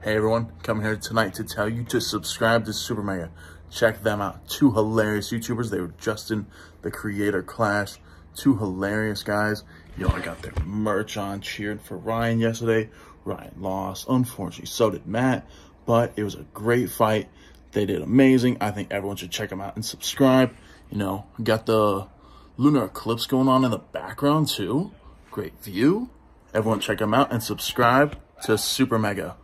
Hey everyone, coming here tonight to tell you to subscribe to SuperMega. Check them out. Two hilarious YouTubers. They were Justin, the Creator Clash. Two hilarious guys. Y'all got their merch on. Cheered for Ryan yesterday. Ryan lost. Unfortunately, so did Matt. But it was a great fight. They did amazing. I think everyone should check them out and subscribe. You know, got the lunar eclipse going on in the background too. Great view. Everyone check them out and subscribe to Super Mega.